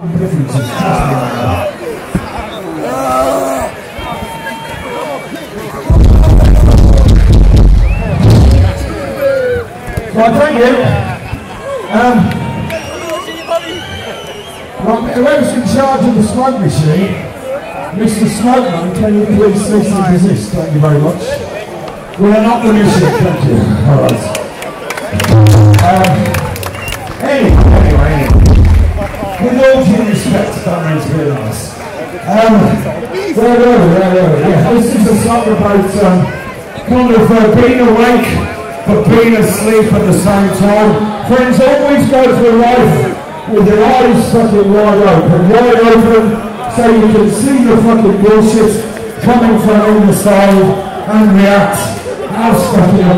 Right, thank you. Um, right, whoever's in charge of the smoke machine, Mr. Smokeman, can you please cease and desist? Thank you very much. We are not the mission, thank you. All right. That means nice. Um, where were we? Where we? Yeah, this is a song about um, kind of uh, being awake but being asleep at the same time. Friends, always go through life with your eyes fucking wide open, wide open, so you can see the fucking bullshit coming from the side and react. Have fucking